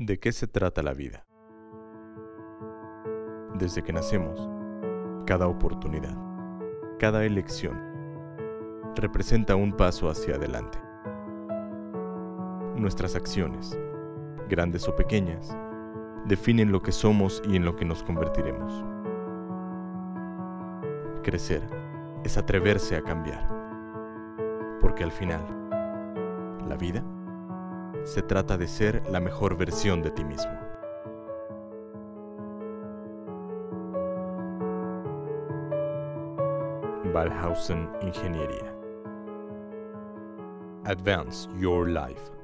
¿De qué se trata la vida? Desde que nacemos, cada oportunidad, cada elección, representa un paso hacia adelante. Nuestras acciones, grandes o pequeñas, definen lo que somos y en lo que nos convertiremos. Crecer es atreverse a cambiar, porque al final, la vida se trata de ser la mejor versión de ti mismo. Valhausen Ingeniería. Advance your life.